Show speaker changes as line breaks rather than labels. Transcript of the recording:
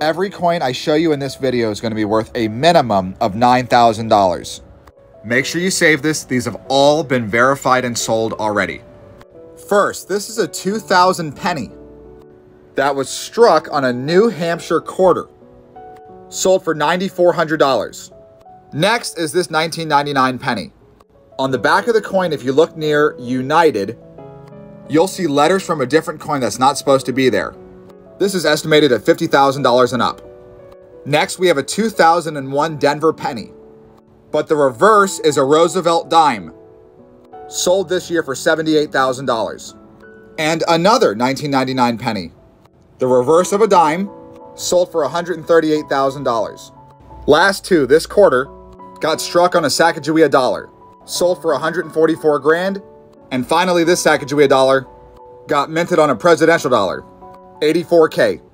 Every coin I show you in this video is going to be worth a minimum of $9,000. Make sure you save this. These have all been verified and sold already. First, this is a 2000 penny that was struck on a New Hampshire quarter. Sold for $9,400. Next is this 1999 penny. On the back of the coin, if you look near United, you'll see letters from a different coin that's not supposed to be there. This is estimated at $50,000 and up. Next, we have a 2001 Denver penny. But the reverse is a Roosevelt dime. Sold this year for $78,000. And another 1999 penny. The reverse of a dime, sold for $138,000. Last two, this quarter, got struck on a Sacagawea dollar, sold for 144 grand. And finally, this Sacagawea dollar got minted on a presidential dollar, 84K.